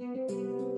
Música